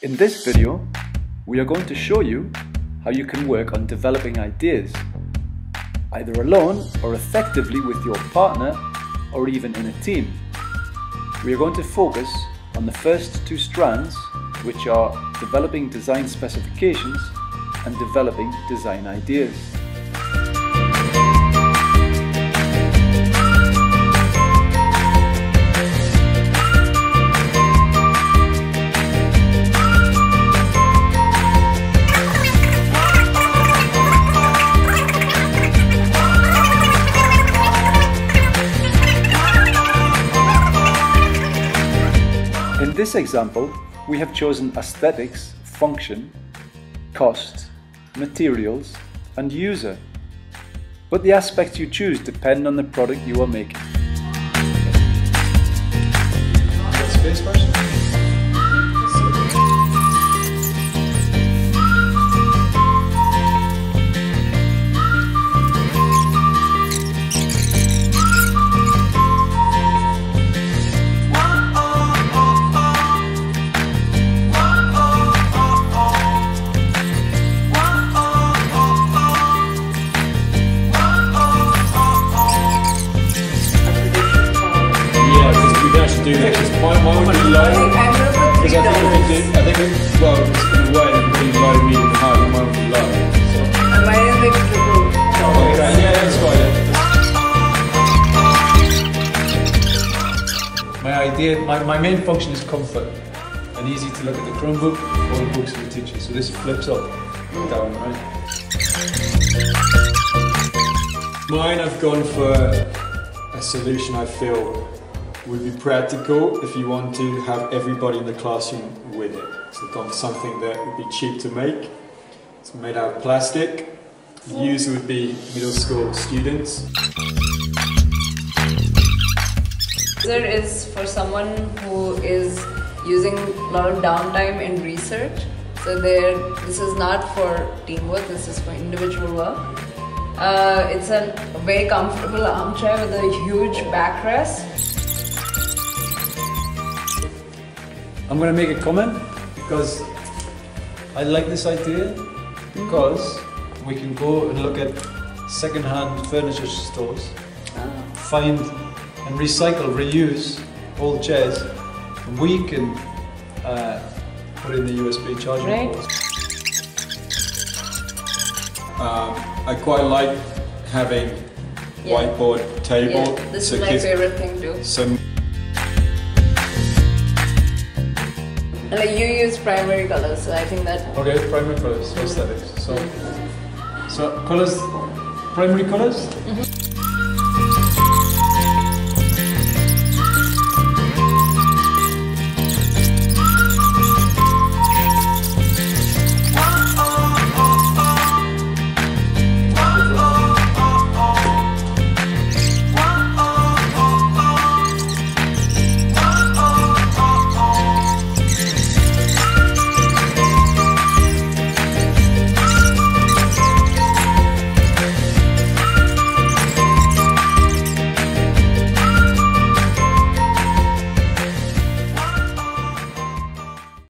In this video, we are going to show you how you can work on developing ideas, either alone or effectively with your partner or even in a team. We are going to focus on the first two strands, which are developing design specifications and developing design ideas. This example, we have chosen aesthetics, function, cost, materials, and user. But the aspects you choose depend on the product you are making. Because we can actually do that. 'cause Mine, mine would be low. Because I think do, I think, we, well, it's in a way, it would be low, medium, high, and mine would be low. So, okay, yeah, that's fine. yeah. My idea, my, my main function is comfort and easy to look at the Chromebook or the books of the teacher. So this flips up, down, right? Mine, I've gone for a solution I feel would be practical if you want to have everybody in the classroom with it. So I've gone for something that would be cheap to make. It's made out of plastic. The user would be middle school students. User is for someone who is using a lot of downtime in research. So this is not for teamwork. This is for individual work. Uh, it's a very comfortable armchair with a huge backrest. I'm going to make a comment because I like this idea because we can go and look at second-hand furniture stores, find and recycle, reuse old chairs, and we can uh, put in the USB charging Right. Um, I quite like having Yeah. whiteboard table. Yeah, this so is my favorite thing too. So like you use primary colors, so I think that Okay, primary colors, aesthetics. So, so colors, primary colors. Mm-hmm.